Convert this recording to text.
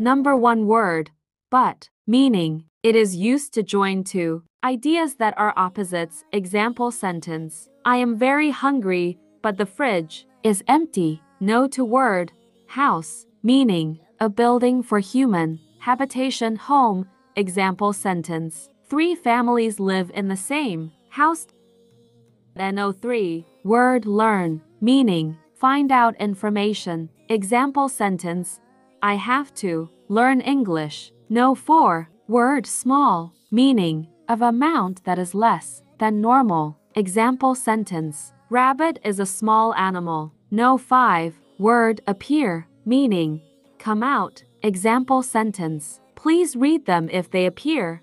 Number 1 word, but, meaning, it is used to join two ideas that are opposites. Example sentence I am very hungry, but the fridge is empty. No to word, house, meaning, a building for human habitation home. Example sentence Three families live in the same house. NO3 word learn, meaning, find out information. Example sentence I have to learn English. No 4 word small, meaning, of amount that is less than normal. Example sentence Rabbit is a small animal. No 5 word appear, meaning, come out. Example sentence Please read them if they appear.